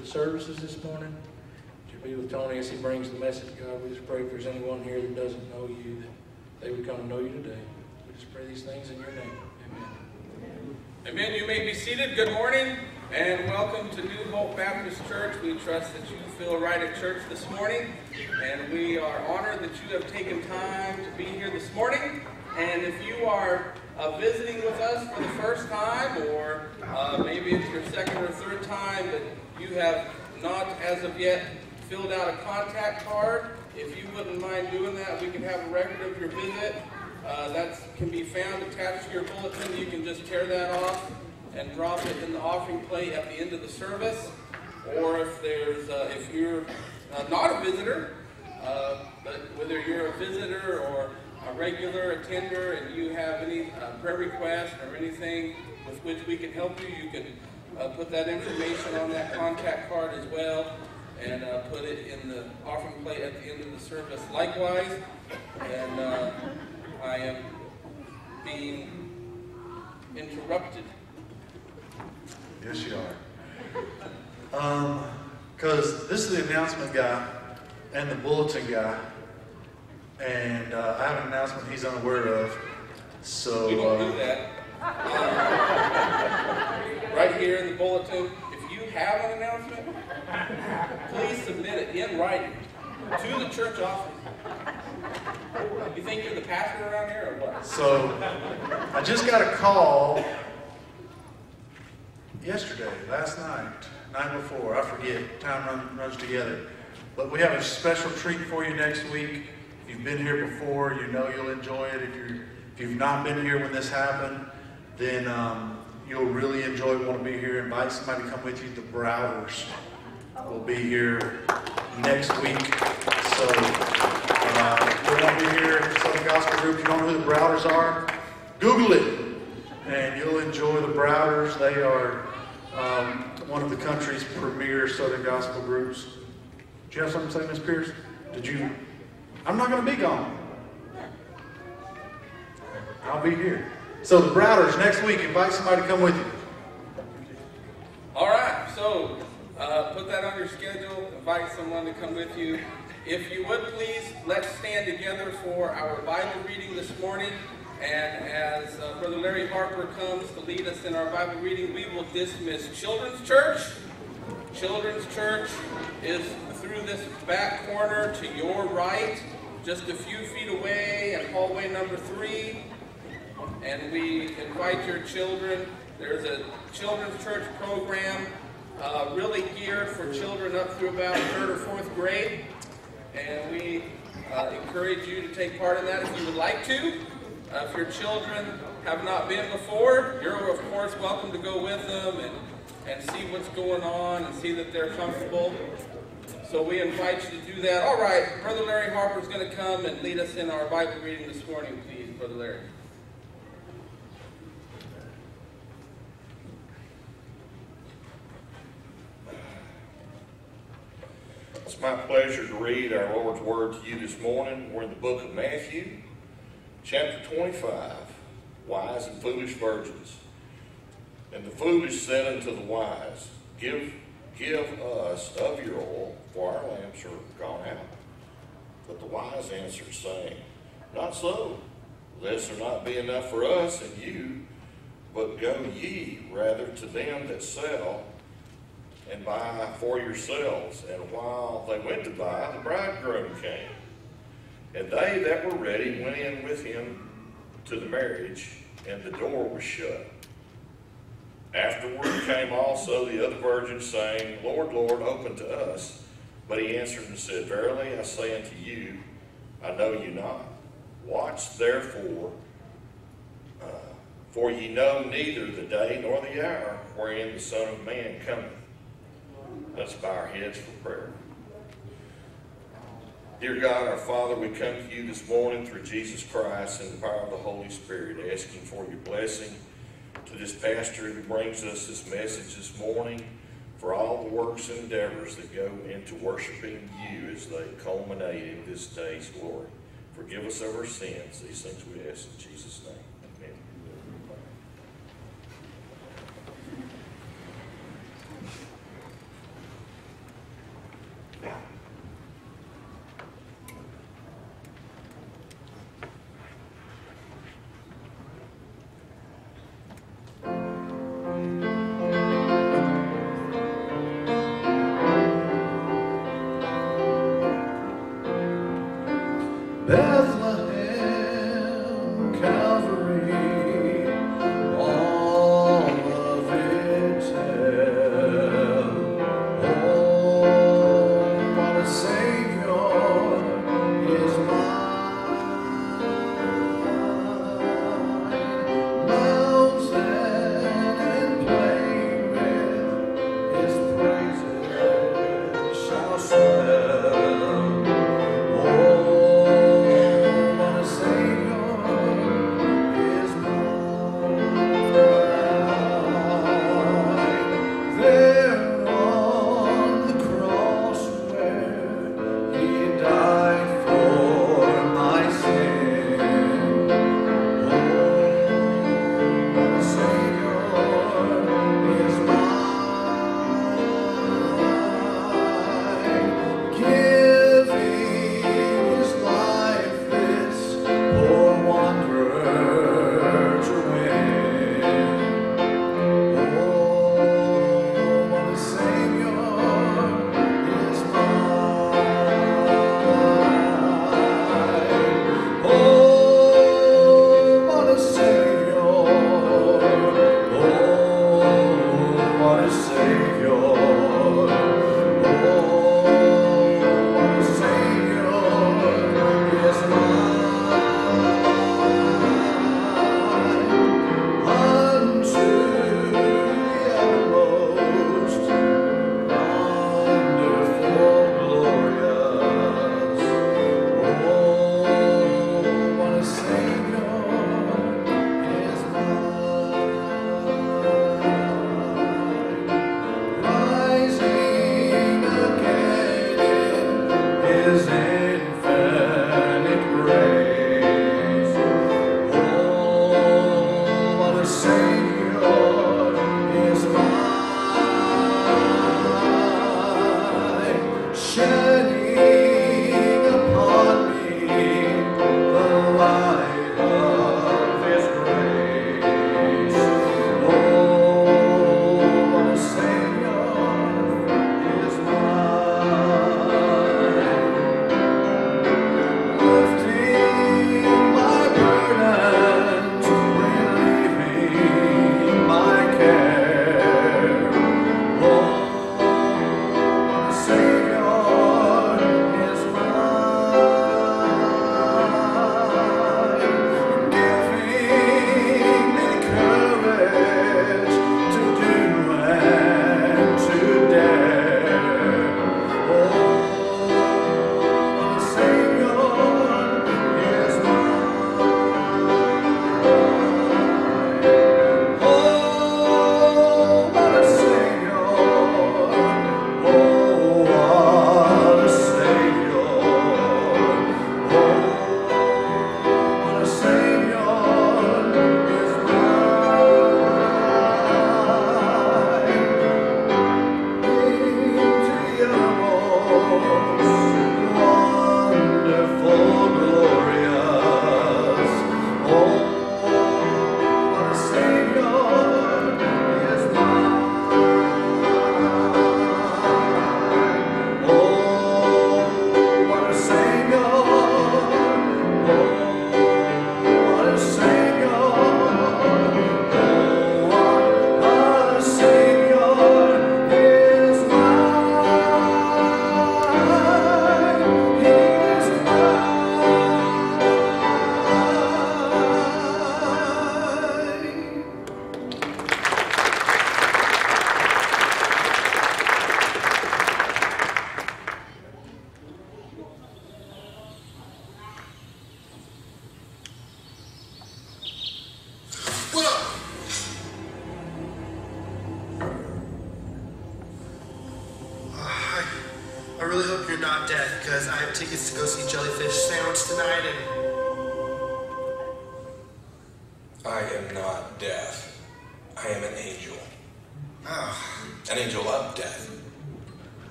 the services this morning. to be with Tony as he brings the message, God. We just pray if there's anyone here that doesn't know you, that they would come to know you today. We just pray these things in your name. Amen. Amen. You may be seated. Good morning and welcome to New Hope Baptist Church. We trust that you feel right at church this morning, and we are honored that you have taken time to be here this morning. And if you are uh, visiting with us for the first time, or uh, maybe it's your second or third time, but you have not as of yet filled out a contact card, if you wouldn't mind doing that, we can have a record of your visit. Uh, that can be found attached to your bulletin. You can just tear that off and drop it in the offering plate at the end of the service. Or if there's, uh, if you're uh, not a visitor, uh, but whether you're a visitor or a regular attender and you have any uh, prayer requests or anything with which we can help you, you can uh, put that information on that contact card as well and uh, put it in the offering plate at the end of the service likewise. And uh, I am being interrupted. Yes, you are. Um, because this is the announcement guy and the bulletin guy, and uh, I have an announcement he's unaware of. So We don't uh, do that. Right here in the bulletin, if you have an announcement, please submit it in writing to the church office. You think you're the pastor around here or what? So I just got a call yesterday, last night, night before. I forget. Time run, runs together. But we have a special treat for you next week. If you've been here before, you know you'll enjoy it. If you're if you've not been here when this happened, then um, you'll really enjoy. Want to be here? Invite somebody to come with you. The Browders will be here next week. So uh, we want to be here. Southern Gospel Group. If you don't know who the Browders are, Google it, and you'll enjoy the Browders. They are um, one of the country's premier Southern Gospel groups. Do you have something to say, Miss Pierce? Did you? I'm not going to be gone. I'll be here. So the Browders next week. Invite somebody to come with you. All right, so uh, put that on your schedule. Invite someone to come with you. If you would please, let's stand together for our Bible reading this morning. And as uh, Brother Larry Harper comes to lead us in our Bible reading, we will dismiss Children's Church. Children's Church is through this back corner to your right, just a few feet away, and hallway number three and we invite your children. There's a children's church program uh, really geared for children up through about third or fourth grade, and we uh, encourage you to take part in that if you would like to. Uh, if your children have not been before, you're of course welcome to go with them and, and see what's going on and see that they're comfortable. So we invite you to do that. All right, Brother Larry Harper is going to come and lead us in our Bible reading this morning, please, Brother Larry. It's my pleasure to read our Lord's Word to you this morning. We're in the book of Matthew, chapter 25, Wise and Foolish Virgins. And the foolish said unto the wise, Give, give us of your oil, for our lamps are gone out. But the wise answered, saying, Not so, lest there not be enough for us and you, but go ye rather to them that sell and buy for yourselves. And while they went to buy, the bridegroom came. And they that were ready went in with him to the marriage, and the door was shut. Afterward came also the other virgins, saying, Lord, Lord, open to us. But he answered and said, Verily I say unto you, I know you not. Watch therefore, uh, for ye know neither the day nor the hour wherein the Son of Man cometh. Let's bow our heads for prayer. Dear God, our Father, we come to you this morning through Jesus Christ and the power of the Holy Spirit, asking for your blessing to this pastor who brings us this message this morning, for all the works and endeavors that go into worshiping you as they culminate in this day's glory. Forgive us of our sins. These things we ask in Jesus' name.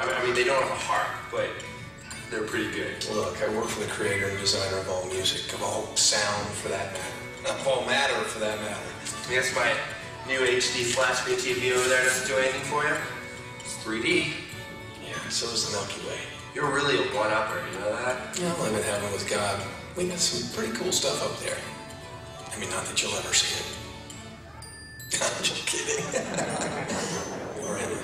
I mean, I mean, they don't have a heart, but they're pretty good. Look, I work for the creator and designer of all music, of all sound for that matter. Of all matter for that matter. I mean, that's my new HD flat screen TV over there doesn't do anything for you. It's 3D. Yeah, so is the Milky Way. You're really a one-upper, you know that? Yeah, I'm in heaven with God. We got some pretty cool stuff up there. I mean, not that you'll ever see it. I'm just kidding. Or am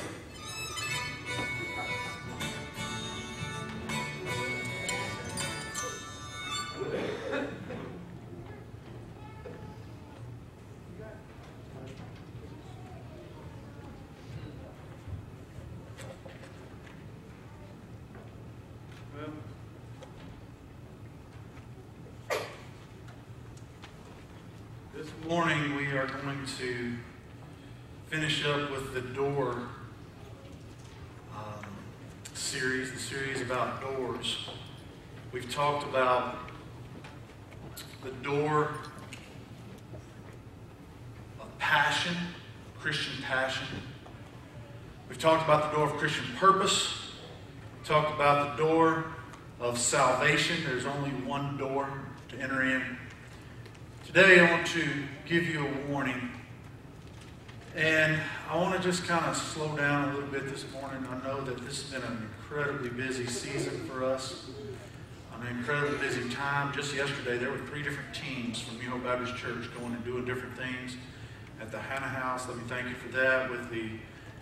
talked about the door of passion, Christian passion. We've talked about the door of Christian purpose. We talked about the door of salvation. There's only one door to enter in. Today, I want to give you a warning. And I want to just kind of slow down a little bit this morning. I know that this has been an incredibly busy season for us, an incredibly busy time. Just yesterday, there were three different teams from Hope Baptist Church going and doing different things at the Hannah House. Let me thank you for that. With the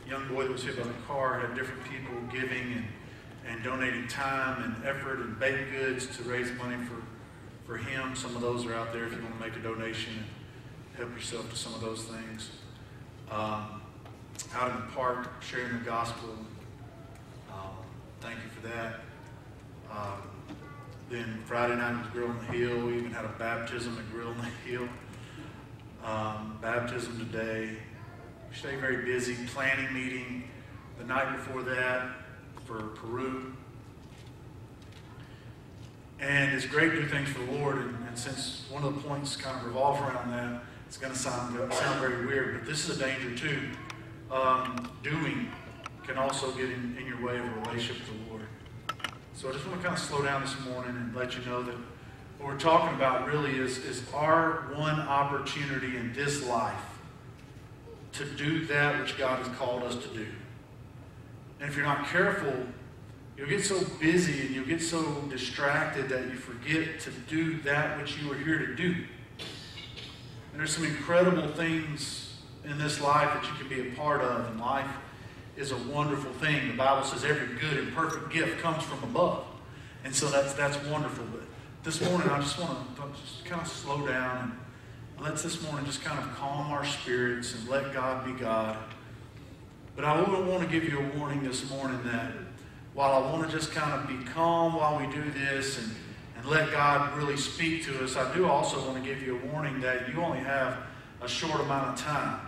young boy that was hit by the car, had different people giving and, and donating time and effort and baked goods to raise money for for him. Some of those are out there if you want to make a donation and help yourself to some of those things. Um, out in the park, sharing the gospel. Um, thank you for that. Um, then Friday night was Grill on the Hill. We even had a baptism at Grill on the Hill. Um, baptism today. We stay very busy. Planning meeting the night before that for Peru. And it's great to do things for the Lord. And, and since one of the points kind of revolve around that, it's going to sound, sound very weird, but this is a danger too. Um, doing can also get in, in your way of a relationship with the Lord. So I just want to kind of slow down this morning and let you know that what we're talking about really is, is our one opportunity in this life to do that which God has called us to do. And if you're not careful, You'll get so busy and you'll get so distracted that you forget to do that which you were here to do. And there's some incredible things in this life that you can be a part of, in life is a wonderful thing. The Bible says every good and perfect gift comes from above. And so that's that's wonderful. But this morning I just want to just kind of slow down and let's this morning just kind of calm our spirits and let God be God. But I want to give you a warning this morning that while I want to just kind of be calm while we do this and, and let God really speak to us, I do also want to give you a warning that you only have a short amount of time.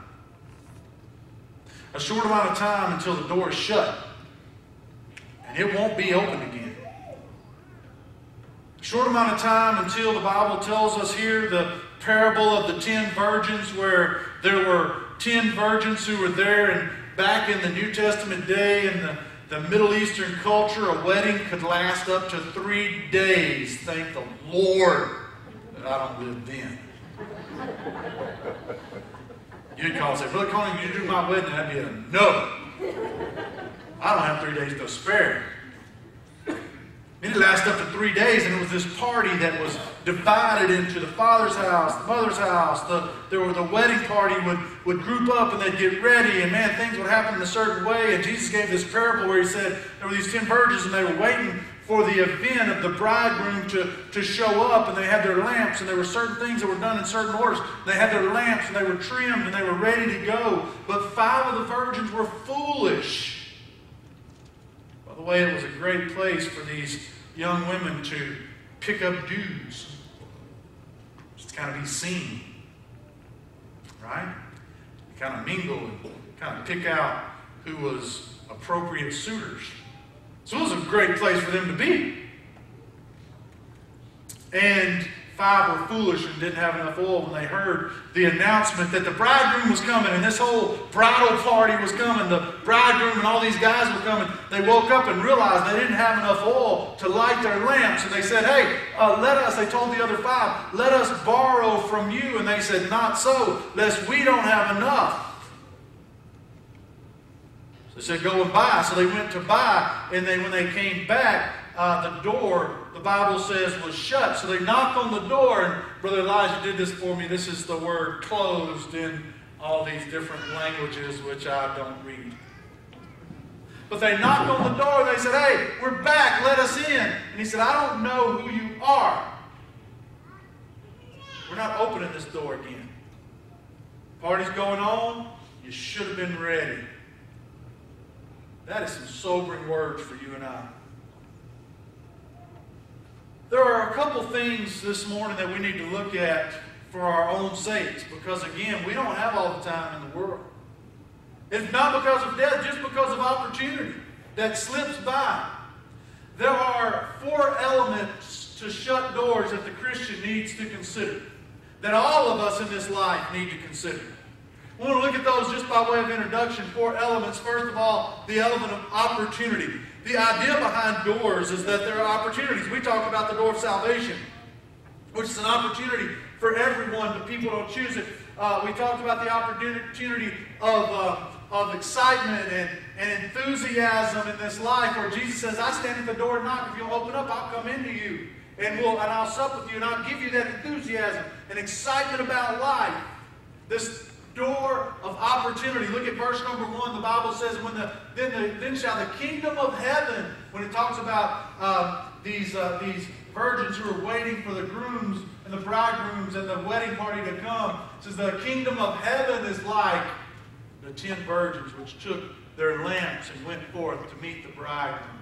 A short amount of time until the door is shut. And it won't be open again. A short amount of time until the Bible tells us here the parable of the ten virgins, where there were ten virgins who were there, and back in the New Testament day, in the the Middle Eastern culture, a wedding could last up to three days. Thank the Lord that I don't live then. You'd call and say, Brother Connie, you do my wedding? And That'd be a no. I don't have three days to spare. It lasted up to three days, and it was this party that was divided into the father's house, the mother's house. The, there was the wedding party would, would group up and they'd get ready, and man, things would happen in a certain way. And Jesus gave this parable where he said there were these ten virgins, and they were waiting for the event of the bridegroom to, to show up, and they had their lamps, and there were certain things that were done in certain orders. They had their lamps, and they were trimmed, and they were ready to go. But five of the virgins were foolish. By the way, it was a great place for these young women to pick up dues, just kind of be seen, right? Kind of mingle and kind of pick out who was appropriate suitors. So it was a great place for them to be. And five were foolish and didn't have enough oil when they heard the announcement that the bridegroom was coming and this whole bridal party was coming. The bridegroom and all these guys were coming. They woke up and realized they didn't have enough oil to light their lamps. And they said, Hey, uh, let us, they told the other five, let us borrow from you. And they said, Not so, lest we don't have enough. They said, go and buy. So they went to buy, and they, when they came back, uh, the door, the Bible says, was shut. So they knocked on the door, and Brother Elijah did this for me. This is the word closed in all these different languages, which I don't read. But they knocked on the door, and they said, hey, we're back, let us in. And he said, I don't know who you are. We're not opening this door again. Party's going on. You should have been ready. That is some sobering words for you and I. There are a couple things this morning that we need to look at for our own sakes because, again, we don't have all the time in the world. It's not because of death, just because of opportunity that slips by. There are four elements to shut doors that the Christian needs to consider, that all of us in this life need to consider. We want to look at those just by way of introduction. Four elements. First of all, the element of opportunity. The idea behind doors is that there are opportunities. We talk about the door of salvation, which is an opportunity for everyone, but people don't choose it. Uh, we talked about the opportunity of, uh, of excitement and, and enthusiasm in this life, where Jesus says, I stand at the door and knock. If you'll open up, I'll come into you. And, we'll, and I'll sup with you, and I'll give you that enthusiasm and excitement about life. This door of opportunity. Look at verse number one. The Bible says, "When the then the, then shall the kingdom of heaven." When it talks about um, these uh, these virgins who are waiting for the grooms and the bridegrooms and the wedding party to come, says the kingdom of heaven is like the ten virgins which took their lamps and went forth to meet the bridegroom.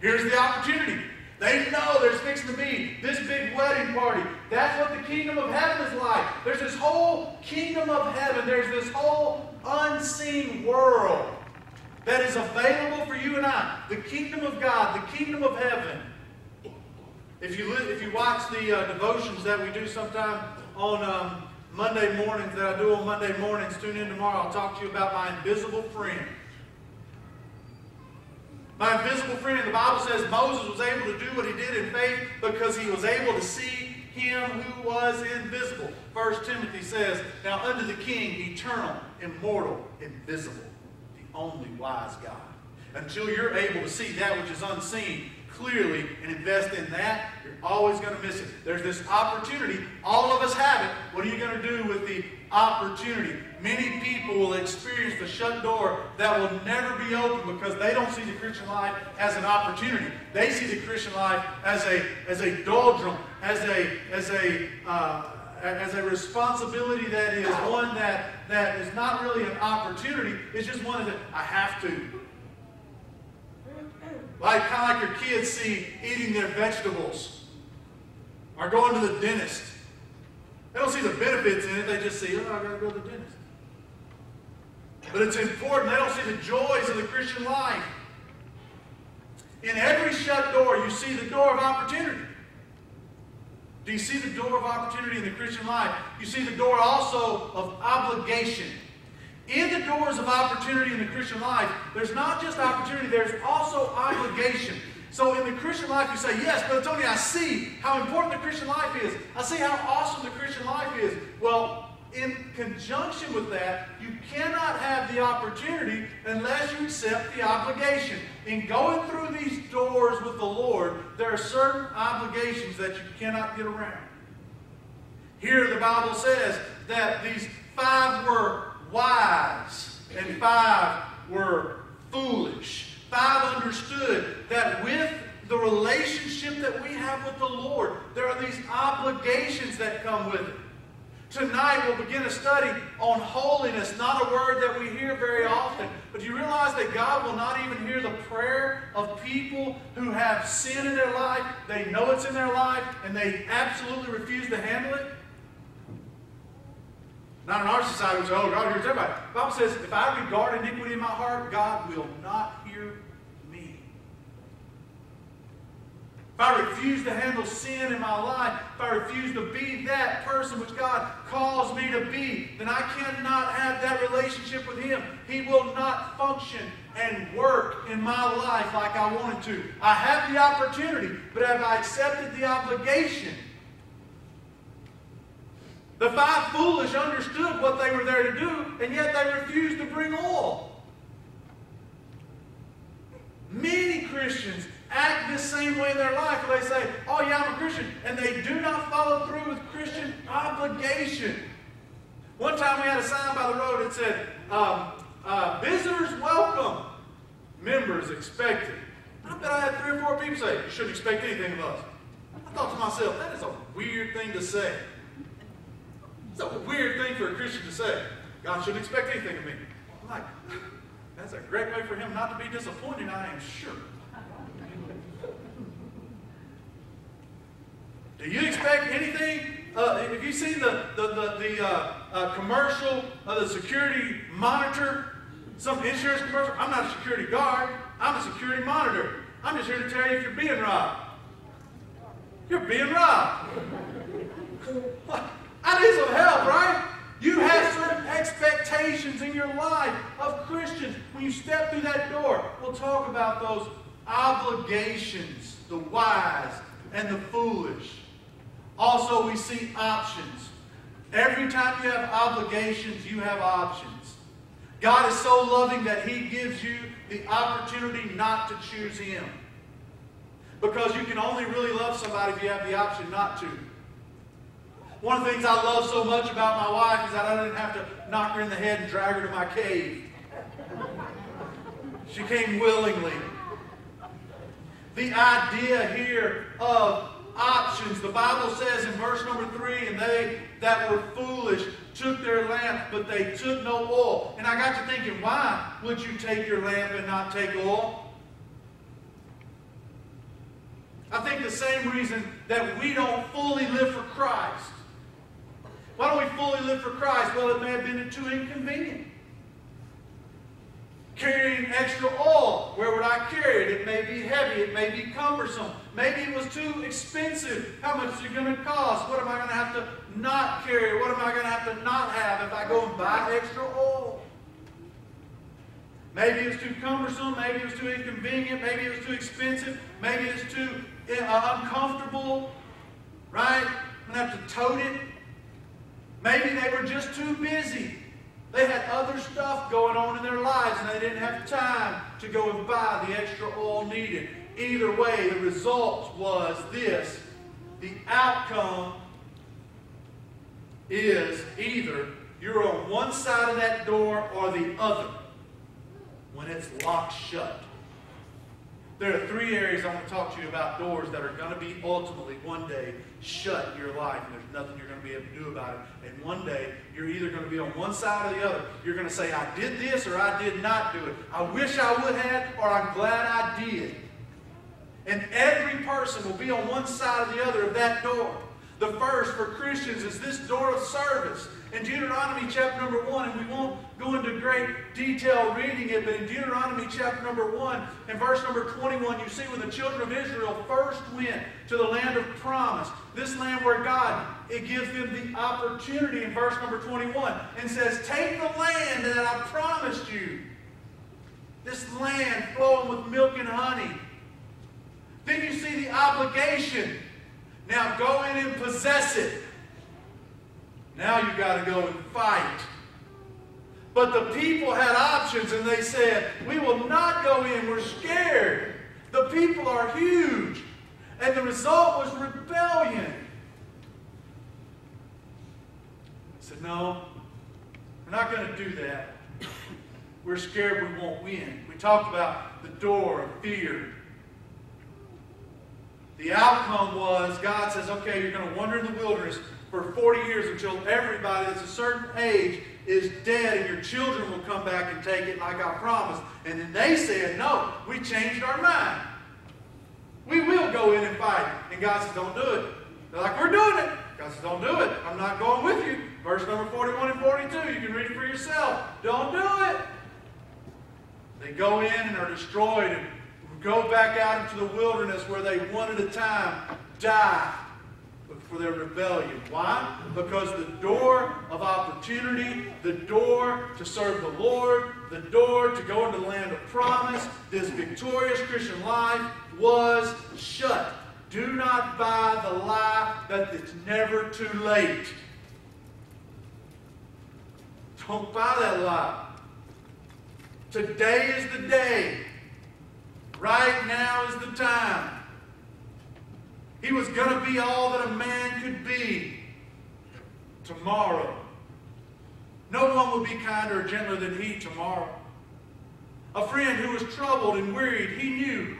Here's the opportunity. They know there's fixing to be this big wedding party. That's what the kingdom of heaven is like. There's this whole kingdom of heaven. There's this whole unseen world that is available for you and I. The kingdom of God, the kingdom of heaven. If you, if you watch the uh, devotions that we do sometime on um, Monday mornings, that I do on Monday mornings, tune in tomorrow. I'll talk to you about my invisible friend. My invisible friend, the Bible says Moses was able to do what he did in faith because he was able to see him who was invisible. First Timothy says, Now unto the king, eternal, immortal, invisible, the only wise God. Until you're able to see that which is unseen clearly and invest in that, you're always going to miss it. There's this opportunity. All of us have it. What are you going to do with the opportunity? Many people will experience the shut door that will never be open because they don't see the Christian life as an opportunity. They see the Christian life as a, as a doldrum, as a, as a, uh, as a responsibility that is one that, that is not really an opportunity. It's just one that I have to. Like kind of like your kids see eating their vegetables or going to the dentist. They don't see the benefits in it, they just see, oh, I gotta go to the dentist. But it's important. They don't see the joys of the Christian life. In every shut door, you see the door of opportunity. Do you see the door of opportunity in the Christian life? You see the door also of obligation. In the doors of opportunity in the Christian life, there's not just opportunity, there's also obligation. So in the Christian life, you say, Yes, but Tony, I see how important the Christian life is. I see how awesome the Christian life is. Well, in conjunction with that, you cannot have the opportunity unless you accept the obligation. In going through these doors with the Lord, there are certain obligations that you cannot get around. Here, the Bible says that these five were wise and five were foolish. Five understood that with the relationship that we have with the Lord, there are these obligations that come with it. Tonight we'll begin a study on holiness, not a word that we hear very often. But do you realize that God will not even hear the prayer of people who have sin in their life? They know it's in their life and they absolutely refuse to handle it? Not in our society, we say, oh, God hears everybody. The Bible says, if I regard iniquity in my heart, God will not hear me. If I refuse to handle sin in my life, if I refuse to be that person which God calls me to be, then I cannot have that relationship with Him. He will not function and work in my life like I wanted to. I have the opportunity, but have I accepted the obligation? The five foolish understood what they were there to do, and yet they refused to bring oil. Many Christians act this same way in their life where they say, Oh, yeah, I'm a Christian, and they do not follow through with Christian obligation. One time we had a sign by the road that said, um, uh, Visitors welcome, members expected. I bet I had three or four people say, You shouldn't expect anything of us. I thought to myself, That is a weird thing to say. It's a weird thing for a Christian to say. God shouldn't expect anything of me. I'm like, that's a great way for him not to be disappointed, I am sure. Do you expect anything? Uh, if you seen the, the, the, the uh, uh, commercial of the security monitor, some insurance commercial, I'm not a security guard. I'm a security monitor. I'm just here to tell you if you're being robbed. You're being robbed. I need some help, right? You have certain expectations in your life of Christians. When you step through that door, we'll talk about those obligations, the wise and the foolish. Also, we see options. Every time you have obligations, you have options. God is so loving that He gives you the opportunity not to choose Him. Because you can only really love somebody if you have the option not to. One of the things I love so much about my wife is that I didn't have to knock her in the head and drag her to my cave. She came willingly. The idea here of options, the Bible says in verse number three, and they that were foolish took their lamp, but they took no oil. And I got to thinking, why would you take your lamp and not take oil? I think the same reason that we don't fully live for Christ. Why don't we fully live for Christ? Well, it may have been too inconvenient. Carrying extra oil, where would I carry it? It may be heavy, it may be cumbersome. Maybe it was too expensive. How much is it going to cost? What am I going to have to not carry? What am I going to have to not have if I go and buy extra oil? Maybe it was too cumbersome. Maybe it was too inconvenient. Maybe it was too expensive. Maybe it's too uh, uncomfortable. Right? I'm going to have to tote it. Maybe they were just too busy. They had other stuff going on in their lives and they didn't have time to go and buy the extra oil needed. Either way, the result was this. The outcome is either you're on one side of that door or the other when it's locked shut. There are three areas I want to talk to you about doors that are going to be ultimately one day shut in your life, and there's nothing you're going to be able to do about it. And one day, you're either going to be on one side or the other. You're going to say, I did this or I did not do it. I wish I would have, or I'm glad I did. And every person will be on one side or the other of that door. The first for Christians is this door of service. In Deuteronomy chapter number 1, and we won't go into great detail reading it, but in Deuteronomy chapter number 1 and verse number 21, you see when the children of Israel first went to the land of promise, this land where God, it gives them the opportunity in verse number 21 and says, Take the land that I promised you. This land flowing with milk and honey. Then you see the obligation. Now go in and possess it. Now you got to go and fight. But the people had options and they said, We will not go in. We're scared. The people are huge. And the result was rebellion. I said, No, we're not going to do that. We're scared we won't win. We talked about the door of fear. The outcome was God says, okay, you're going to wander in the wilderness for 40 years until everybody that's a certain age is dead and your children will come back and take it like I promised. And then they said, no, we changed our mind. We will go in and fight. And God says, don't do it. They're like, we're doing it. God says, don't do it. I'm not going with you. Verse number 41 and 42, you can read it for yourself. Don't do it. They go in and are destroyed and go back out into the wilderness where they one at a time die for their rebellion. Why? Because the door of opportunity, the door to serve the Lord, the door to go into the land of promise, this victorious Christian life was shut. Do not buy the lie that it's never too late. Don't buy that lie. Today is the day. Right now is the time. He was going to be all that a man could be tomorrow. No one would be kinder or gentler than he tomorrow. A friend who was troubled and wearied, he knew,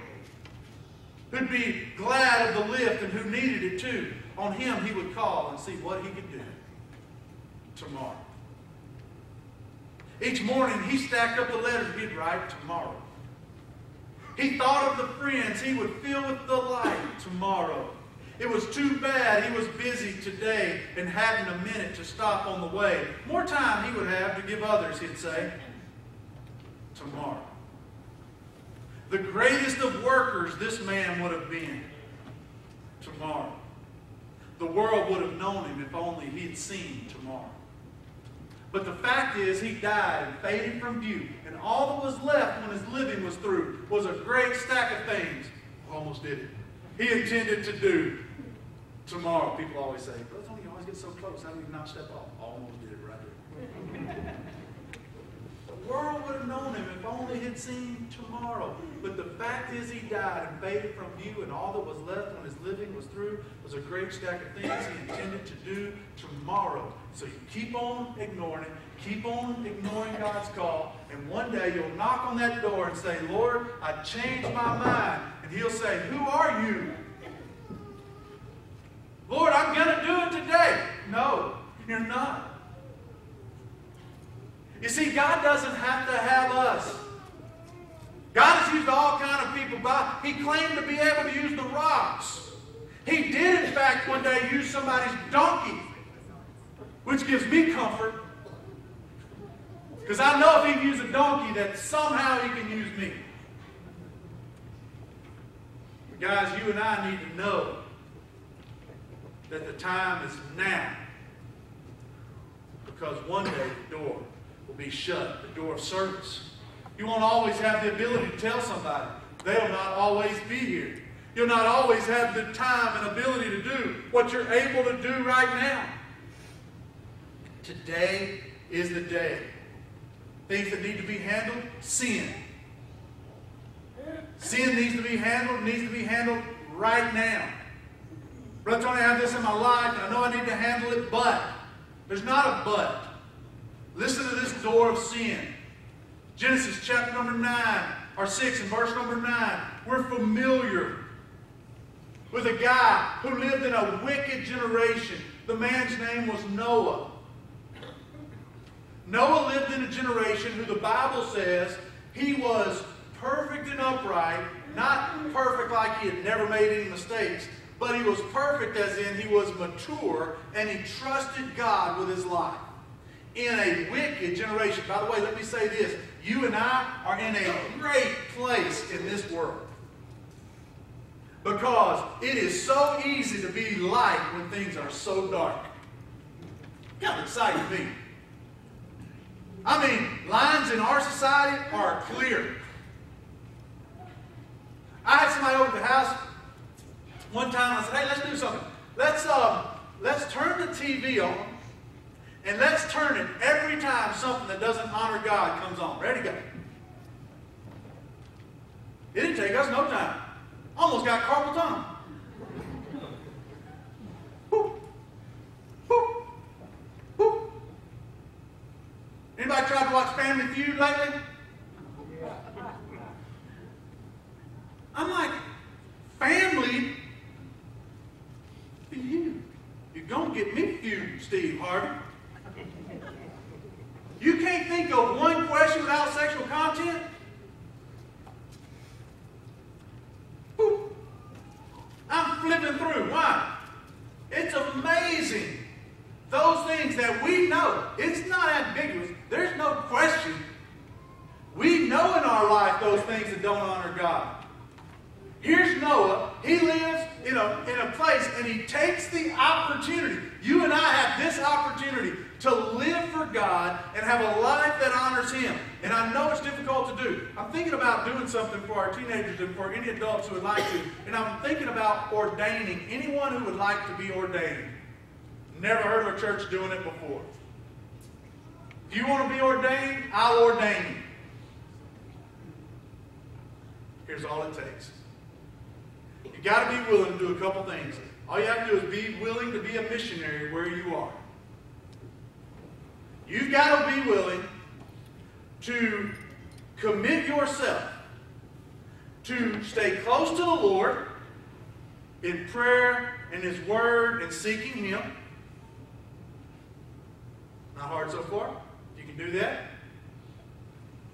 who'd be glad of the lift and who needed it too. On him, he would call and see what he could do tomorrow. Each morning, he stacked up the letters he'd write tomorrow. He thought of the friends he would fill with delight tomorrow. It was too bad he was busy today and hadn't a minute to stop on the way. More time he would have to give others, he'd say, tomorrow. The greatest of workers this man would have been tomorrow. The world would have known him if only he'd seen tomorrow. But the fact is, he died and faded from view. And all that was left when his living was through was a great stack of things. Almost did it. He intended to do tomorrow. People always say, Brother Tony, you always get so close. How do you not step off? Almost did it right there. the world would have known him if only he'd seen tomorrow. But the fact is, he died and faded from view, and all that was left when his living was through was a great stack of things he intended to do tomorrow. So you keep on ignoring it, keep on ignoring God's call, and one day you'll knock on that door and say, Lord, I changed my mind. And he'll say, Who are you? Lord, I'm going to do it today. No, you're not. You see, God doesn't have to have us. God has used all kind of people. By, he claimed to be able to use the rocks. He did, in fact, one day use somebody's donkey which gives me comfort. Because I know if he can use a donkey, that somehow he can use me. But guys, you and I need to know that the time is now. Because one day the door will be shut, the door of service. You won't always have the ability to tell somebody. They'll not always be here. You'll not always have the time and ability to do what you're able to do right now. Today is the day. Things that need to be handled, sin. Sin needs to be handled, needs to be handled right now. Brother Tony, I have this in my life, and I know I need to handle it, but there's not a but. Listen to this door of sin. Genesis chapter number 9, or 6, and verse number 9. We're familiar with a guy who lived in a wicked generation. The man's name was Noah. Noah lived in a generation who the Bible says he was perfect and upright, not perfect like he had never made any mistakes, but he was perfect as in he was mature and he trusted God with his life. In a wicked generation. By the way, let me say this. You and I are in a great place in this world. Because it is so easy to be light when things are so dark. Kind of exciting me. I mean, lines in our society are clear. I had somebody over the house one time. I said, "Hey, let's do something. Let's um, let's turn the TV on, and let's turn it every time something that doesn't honor God comes on. Ready, go." It didn't take us no time. Almost got carpal tunnel. Anybody tried to watch Family Feud lately? I'm like, family get me a few, Steve Harvey. You can't think of one question without sexual content? Boop. I'm flipping through. Why? It's amazing. Those things that we know, it's not ambiguous. There's no question. We know in our life those things that don't honor God. Here's Noah. He lives in a, in a place and he takes the opportunity. You and I have this opportunity to live for God and have a life that honors Him. And I know it's difficult to do. I'm thinking about doing something for our teenagers and for any adults who would like to. And I'm thinking about ordaining anyone who would like to be ordained. Never heard of a church doing it before. If you want to be ordained, I'll ordain you. Here's all it takes. You got to be willing to do a couple things. All you have to do is be willing to be a missionary where you are. You've got to be willing to commit yourself to stay close to the Lord in prayer and His Word and seeking Him. Not hard so far. You can do that.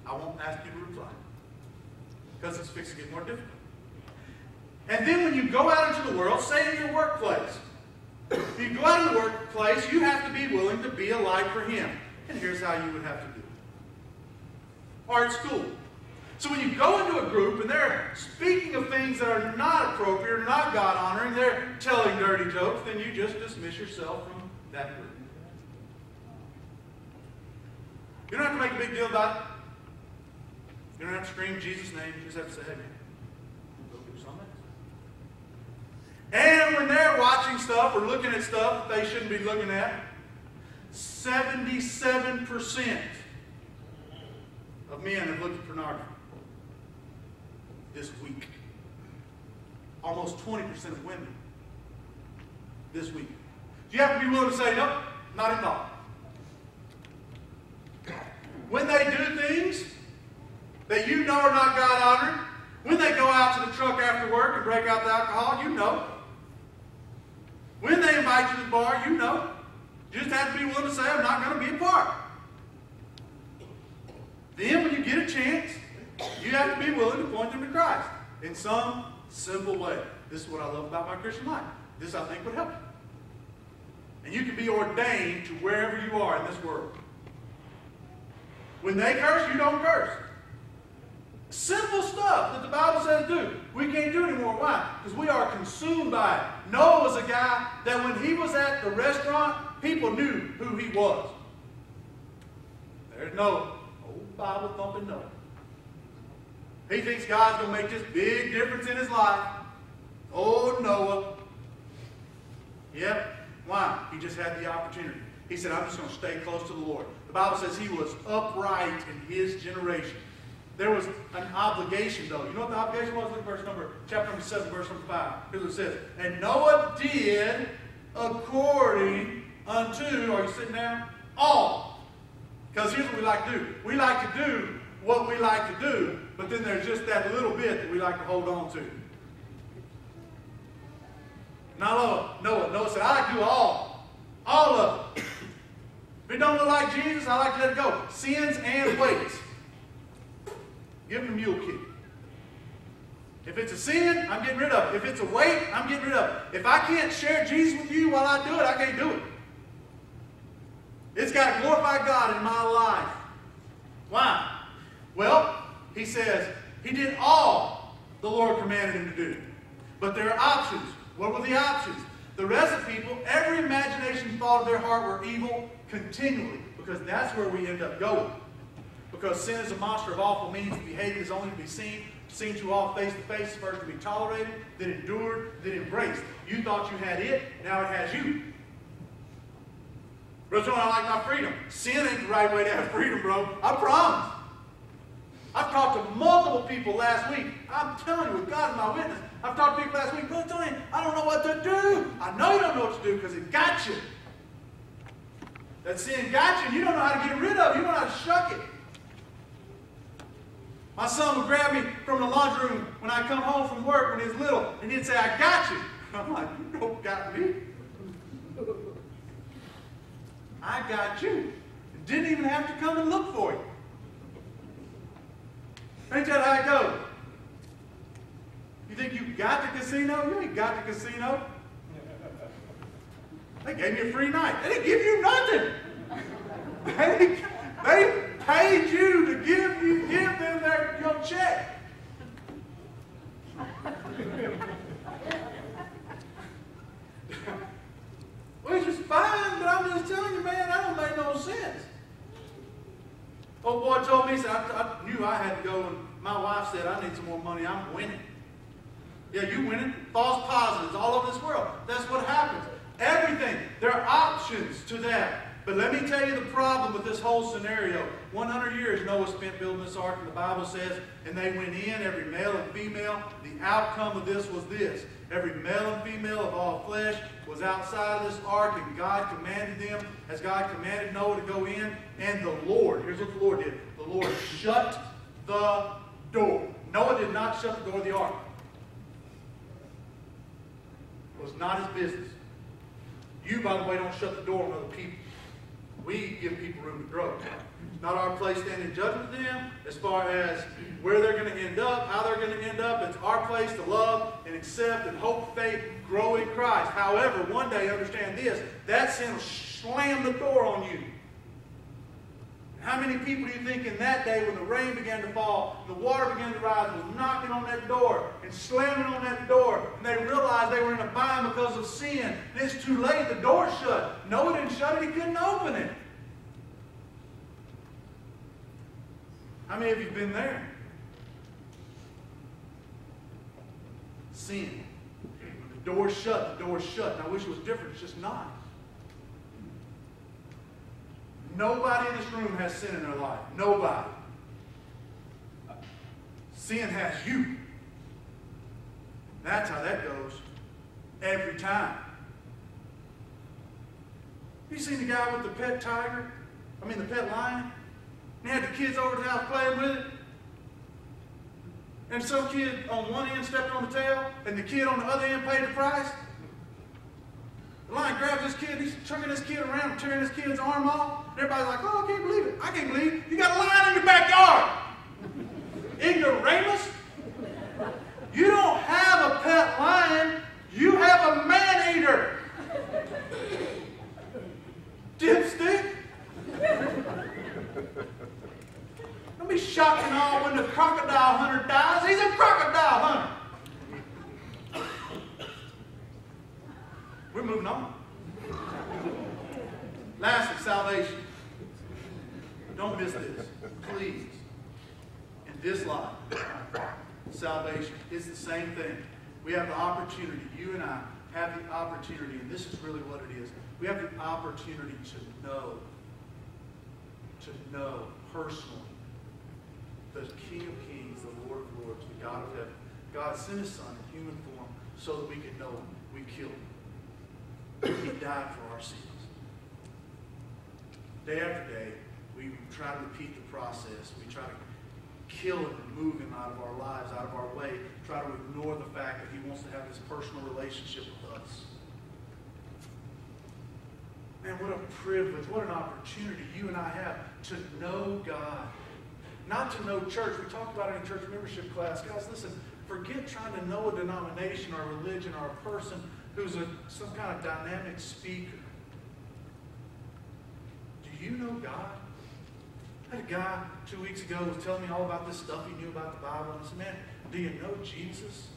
I won't ask you to reply because it's fixing to get more difficult. And then when you go out into the world, say in your workplace, if you go out in the workplace, you have to be willing to be a light for Him. And here's how you would have to do it. Or at school. So when you go into a group and they're speaking of things that are not appropriate or not God honoring, they're telling dirty jokes, then you just dismiss yourself from that group. You don't have to make a big deal about it. You don't have to scream Jesus' name. You just have to say, hey, go do something. And when they're watching stuff or looking at stuff that they shouldn't be looking at, 77% of men have looked at pornography this week. Almost 20% of women this week. Do you have to be willing to say, nope, not involved? When they do things that you know are not God honoring, when they go out to the truck after work and break out the alcohol, you know. When they invite you to the bar, you know. You just have to be willing to say, I'm not going to be a part. Then, when you get a chance, you have to be willing to point them to Christ in some simple way. This is what I love about my Christian life. This, I think, would help you. And you can be ordained to wherever you are in this world. When they curse, you don't curse. Simple stuff that the Bible says do. We can't do anymore. Why? Because we are consumed by it. Noah was a guy that when he was at the restaurant, people knew who he was. There's Noah. Old Bible thumping Noah. He thinks God's going to make this big difference in his life. Oh, Noah. Yep. Why? He just had the opportunity. He said, I'm just going to stay close to the Lord. The Bible says he was upright in his generation. There was an obligation, though. You know what the obligation was? Look at verse number, chapter number 7, verse number 5. Here's what it says. And Noah did according unto, are you sitting down? All. Because here's what we like to do. We like to do what we like to do, but then there's just that little bit that we like to hold on to. Now, Noah, Noah said, I do all. All of it. If it don't look like Jesus, I like to let it go. Sins and weights. Give him a mule kick. If it's a sin, I'm getting rid of it. If it's a weight, I'm getting rid of it. If I can't share Jesus with you while I do it, I can't do it. It's got to glorify God in my life. Why? Well, he says, he did all the Lord commanded him to do. But there are options. What were the options? The rest of people, every imagination thought of their heart were evil continually, because that's where we end up going. Because sin is a monster of awful means to be hated is only to be seen, seen to all face to face, first to be tolerated, then endured, then embraced. You thought you had it, now it has you. Brother John, I like my freedom. Sin ain't the right way to have freedom, bro. I promise. I've talked to multiple people last week. I'm telling you, with God as my witness, I've talked to people last week, Brother Tony, I don't know what to do. I know you don't know what to do because it got you. That sin got you, and you don't know how to get rid of it. You don't know how to shuck it. My son would grab me from the laundry room when I come home from work when he was little, and he'd say, I got you. I'm like, you don't got me. I got you. Didn't even have to come and look for you. Ain't that how it goes? You think you got the casino? You ain't got the casino. They gave me a free night. They didn't give you nothing. They, they paid you to give you give them their your check. Which is fine, but I'm just telling you, man, that don't make no sense. Old boy told me, said, I, I knew I had to go, and my wife said, I need some more money. I'm winning. Yeah, you winning. False positives all over this world. That's what happens. Everything. There are options to that. But let me tell you the problem with this whole scenario. 100 years Noah spent building this ark, and the Bible says, and they went in, every male and female. The outcome of this was this. Every male and female of all flesh was outside of this ark, and God commanded them, as God commanded Noah to go in. And the Lord, here's what the Lord did. The Lord shut the door. Noah did not shut the door of the ark. It was not his business. You, by the way, don't shut the door on other people. We give people room to grow. It's not our place to end in judgment to them as far as where they're going to end up, how they're going to end up. It's our place to love and accept and hope, faith, grow in Christ. However, one day, understand this, that sin will slam the door on you. How many people do you think in that day when the rain began to fall, the water began to rise, was knocking on that door and slamming on that door, and they realized they were in a bind because of sin. And it's too late. The door's shut. Noah didn't shut it. He couldn't open it. How many of you have been there? Sin. When the door's shut, the door's shut. And I wish it was different. It's just not. Nobody in this room has sin in their life. Nobody. Sin has you. That's how that goes. Every time. You seen the guy with the pet tiger? I mean the pet lion? And he had the kids over at the house playing with it. And some kid on one end stepped on the tail, and the kid on the other end paid the price. The lion grabs this kid, he's chucking this kid around, tearing this kid's arm off. And everybody's like, oh, I can't believe it. I can't believe it. You got a lion in your backyard. Ignoramus. You don't have a pet lion. You have a man-eater. Dipstick. Don't be shocked and all when the crocodile hunter dies. He's a crocodile hunter. We're moving on. Lastly, salvation. Don't miss this. Please. In this life, salvation is the same thing. We have the opportunity, you and I have the opportunity, and this is really what it is. We have the opportunity to know, to know personally the King of Kings, the Lord of Lords, the God of heaven. God sent his Son in human form so that we could know him. We killed him. He died for our sins. Day after day, we try to repeat the process. We try to kill him and move him out of our lives, out of our way. Try to ignore the fact that he wants to have this personal relationship with us. Man, what a privilege, what an opportunity you and I have to know God. Not to know church. We talked about it in church membership class. Guys, listen, forget trying to know a denomination or a religion or a person who's a, some kind of dynamic speaker. Do you know God? I had a guy two weeks ago was telling me all about this stuff he knew about the Bible. And I said, man, do you know Jesus?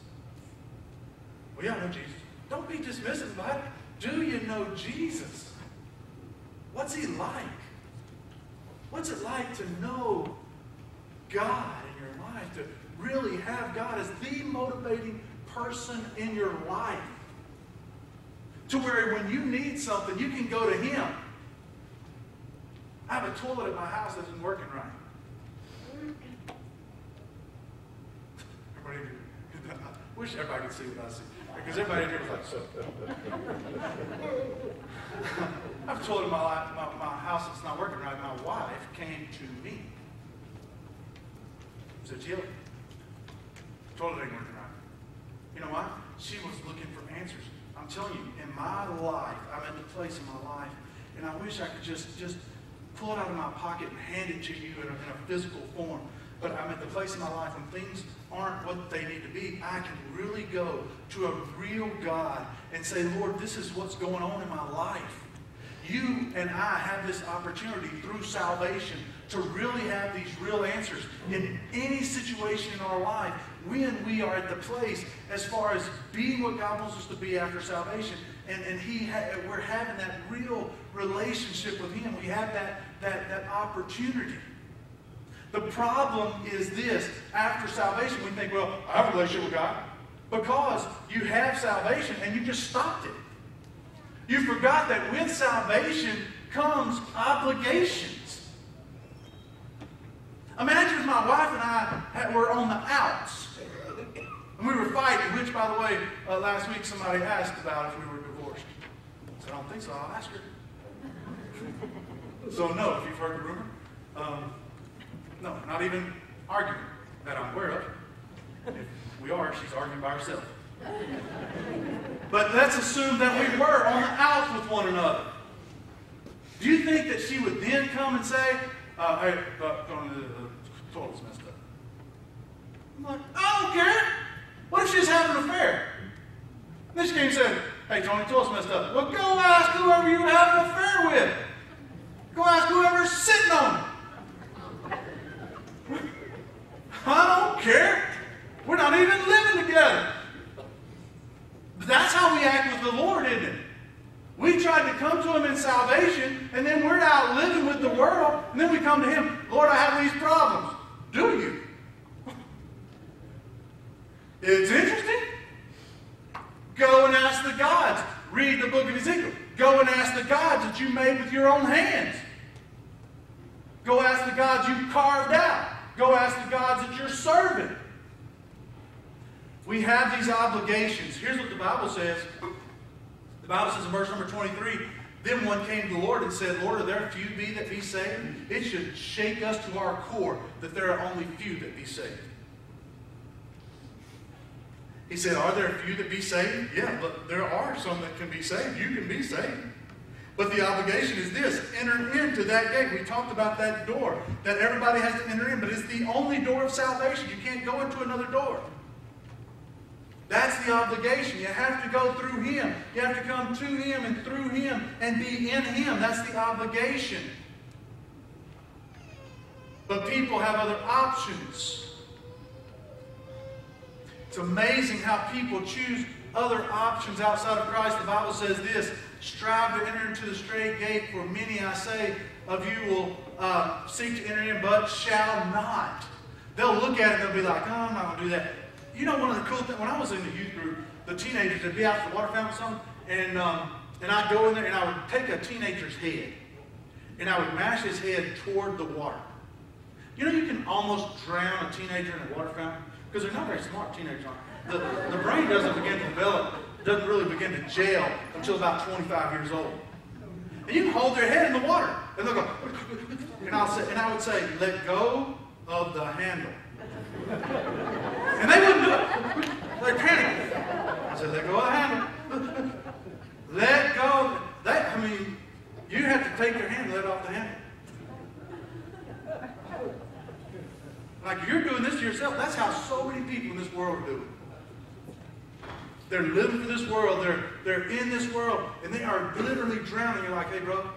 Well, yeah, I know Jesus. Don't be dismissive about it. Do you know Jesus? What's he like? What's it like to know God in your life? To really have God as the motivating person in your life? To where when you need something, you can go to him. I have a toilet at my house that isn't working right. Everybody, I wish everybody could see what I see. Because everybody here is like, so. I've told my, life, my, my house that's not working right. My wife came to me. Said, Jill, toilet ain't working right. You know why? She was looking for answers. I'm telling you, in my life, I'm at the place in my life and I wish I could just, just pull it out of my pocket and hand it to you in a, in a physical form. But I'm at the place in my life when things aren't what they need to be, I can really go to a real God and say, Lord, this is what's going on in my life. You and I have this opportunity through salvation to really have these real answers in any situation in our life when we are at the place as far as being what God wants us to be after salvation. And, and he ha- we're having that real relationship with Him. We have that, that, that opportunity. The problem is this after salvation, we think, well, I have a relationship with God. Because you have salvation and you just stopped it. You forgot that with salvation comes obligations. Imagine if my wife and I had, were on the outs. And we were fighting, which, by the way, uh, last week somebody asked about if we were divorced. I said, I don't think so. I'll ask her. so, no, if you've heard the rumor, um, no, not even arguing that I'm aware of. If we are, she's arguing by herself. But let's assume that we were on the outs with one another. Do you think that she would then come and say, uh, hey, uh, Tony, the, the toilet's messed up? I'm like, I don't care. What if she's having an affair? And then she came and said, hey, Tony, the toilet's messed up. Well, go ask whoever you're having an affair with. Go ask whoever's sitting on it. I don't care. We're not even living together. That's how we act with the Lord, isn't it? We tried to come to Him in salvation, and then we're out living with the world, and then we come to Him, Lord, I have these problems. Do you? It's interesting. Go and ask the gods. Read the book of Ezekiel. Go and ask the gods that you made with your own hands. Go ask the gods you carved out. Go ask the gods that you're serving. We have these obligations. Here's what the Bible says. The Bible says in verse number 23, Then one came to the Lord and said, Lord, are there few be that be saved? It should shake us to our core that there are only few that be saved. He said, Are there few that be saved? Yeah, but there are some that can be saved. You can be saved. But the obligation is this enter into that gate. We talked about that door that everybody has to enter in, but it's the only door of salvation. You can't go into another door. That's the obligation. You have to go through Him. You have to come to Him and through Him and be in Him. That's the obligation. But people have other options. It's amazing how people choose other options outside of Christ. The Bible says this strive to enter into the straight gate, for many, I say, of you will uh, seek to enter in, but shall not. They'll look at it and they'll be like, oh, I'm not going to do that. You know, one of the cool things, when I was in the youth group, the teenagers would be out at the water fountain or something, and, um, and I'd go in there and I would take a teenager's head and I would mash his head toward the water. You know, you can almost drown a teenager in a water fountain because they're not very smart teenagers. Aren't. The, the brain doesn't begin to develop, it doesn't really begin to gel until about 25 years old. And you can hold their head in the water and they'll go, and, I'll say, and I would say, let go of the handle. And they wouldn't do it. They're panicking. I said, let go of the handle. let go. That, I mean, you have to take your hand and let off the handle. Like you're doing this to yourself. That's how so many people in this world are doing. They're living for this world. They're, they're in this world. And they are literally drowning. You're like, hey, bro,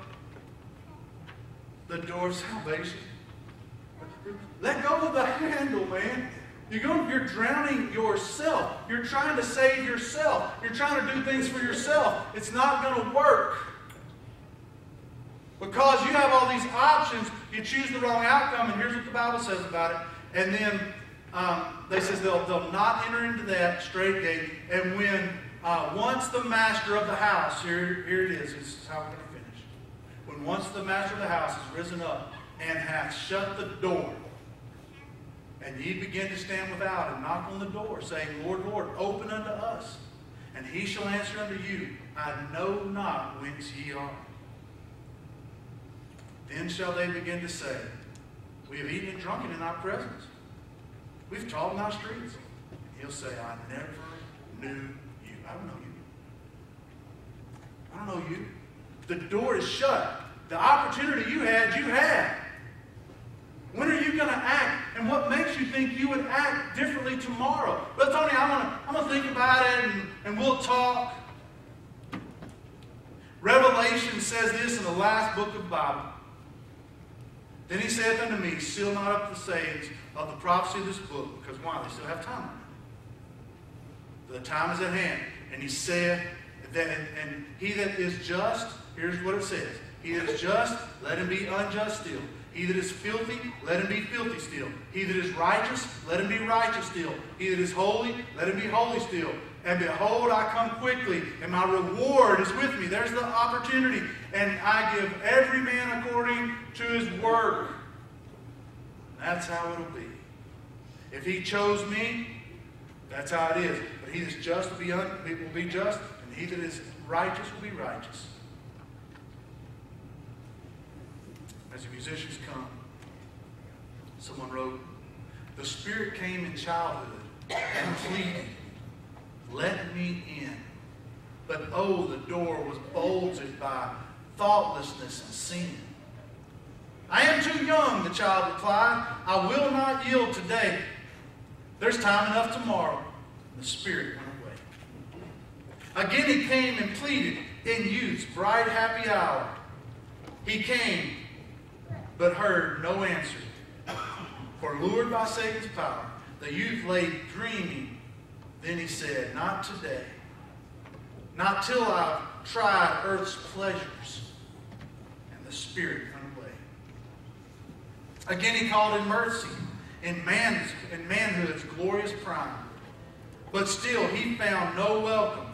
the door of salvation. Let go of the handle, man. You're, going, you're drowning yourself. You're trying to save yourself. You're trying to do things for yourself. It's not going to work. Because you have all these options, you choose the wrong outcome, and here's what the Bible says about it. And then um, they says they'll, they'll not enter into that straight gate. And when uh, once the master of the house, here, here it is, this is how we're going to finish. When once the master of the house is risen up and hath shut the door, and ye begin to stand without and knock on the door, saying, Lord, Lord, open unto us. And he shall answer unto you, I know not whence ye are. Then shall they begin to say, We have eaten and drunken in our presence. We've in our streets. And he'll say, I never knew you. I don't know you. I don't know you. The door is shut. The opportunity you had, you had. When are you going to act? And what makes you think you would act differently tomorrow? Well, Tony, I'm going to I'm gonna think about it and, and we'll talk. Revelation says this in the last book of the Bible. Then he saith unto me, Seal not up the sayings of the prophecy of this book, because why? They still have time. The time is at hand. And he said that, and, and he that is just, here's what it says. He that is just, let him be unjust still. He that is filthy, let him be filthy still. He that is righteous, let him be righteous still. He that is holy, let him be holy still. And behold, I come quickly, and my reward is with me. There's the opportunity. And I give every man according to his work. That's how it'll be. If he chose me, that's how it is. But he that's just will be, un, will be just, and he that is righteous will be righteous. As the musicians come, someone wrote, The Spirit came in childhood and pleaded, Let me in. But oh, the door was bolted by thoughtlessness and sin. I am too young, the child replied. I will not yield today. There's time enough tomorrow. And The Spirit went away. Again he came and pleaded in youth's bright, happy hour. He came, but heard no answer. For lured by Satan's power, the youth lay dreaming. Then he said, Not today. Not till I've tried earth's pleasures. And the Spirit went away. Again he called in mercy in, man's, in manhood's glorious prime. But still he found no welcome.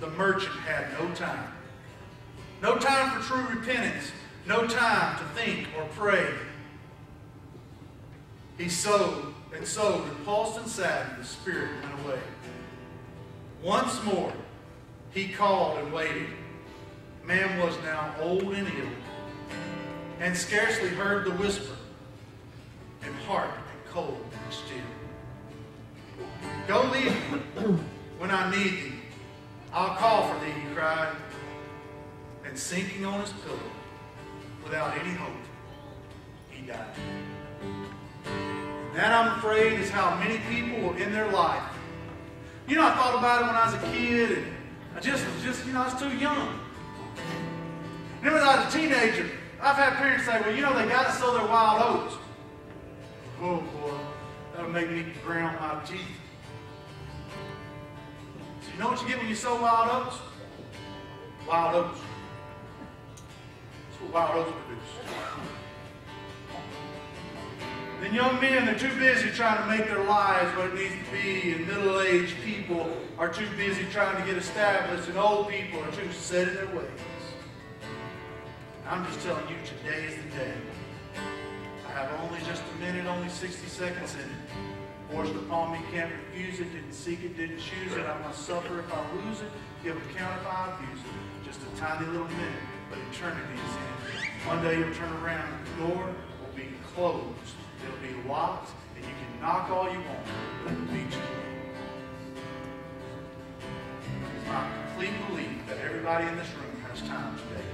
The merchant had no time. No time for true repentance. No time to think or pray. He sowed and sowed, repulsed and saddened, the Spirit went away. Once more, he called and waited. Man was now old and ill, and scarcely heard the whisper, and heart and cold and still. Go leave me when I need thee. I'll call for thee, he cried. And sinking on his pillow, without any hope, he died. And that, I'm afraid, is how many people are in their life. You know, I thought about it when I was a kid, and I just was just, you know, I was too young. And then when I was a teenager, I've had parents say, well, you know, they got to sow their wild oats. Oh, boy, that'll make me ground my teeth. So you know what you get when you sow wild oats? Wild oats. Then young men, they're too busy trying to make their lives what it needs to be, and middle-aged people are too busy trying to get established, and old people are too set in their ways. I'm just telling you, today is the day. I have only just a minute, only 60 seconds in it. Forced upon me, can't refuse it, didn't seek it, didn't choose it. I must suffer if I lose it, give account if I abuse it. Just a tiny little minute, but eternity is in it. One day you'll turn around, and the door will be closed. It'll be locked, and you can knock all you want, but it'll be too late. It's my complete belief that everybody in this room has time today.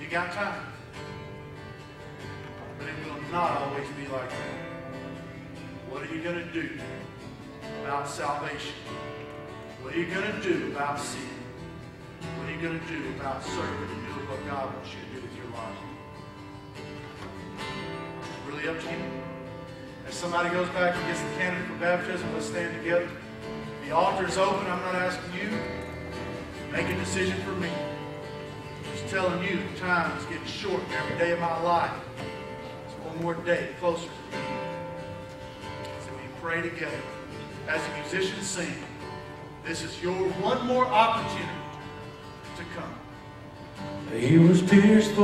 You got time. But it will not always be like that. What are you going to do about salvation? What are you going to do about sin? What are you going to do about serving and doing what God wants you to do with your life? Really up to you. As somebody goes back and gets the candidate for baptism, let's stand together. The altar is open. I'm not asking you. Make a decision for me. Just telling you the time is getting short every day of my life. It's one more day closer to me. So we pray together as the musicians sing. This is your one more opportunity to come. He was pierced